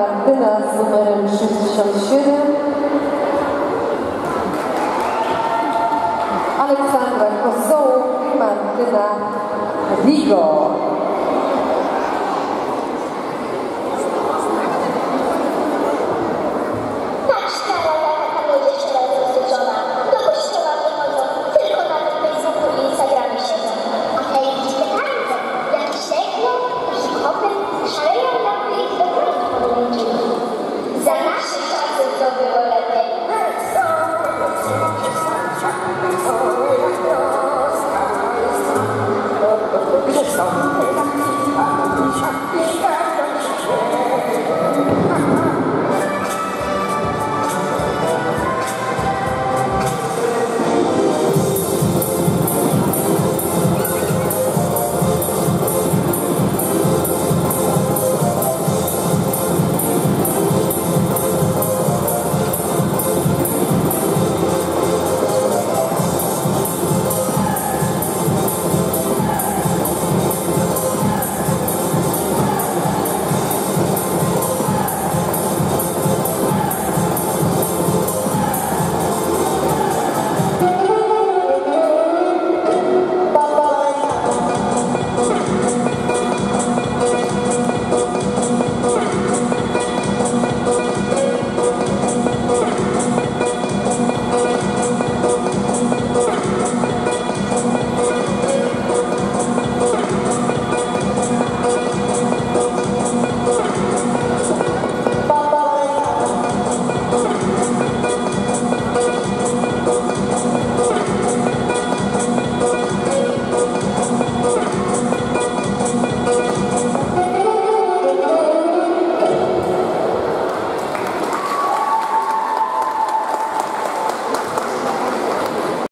Martyna z numerem 67, Aleksandra Kosołów i Martyna Vigo. cuộc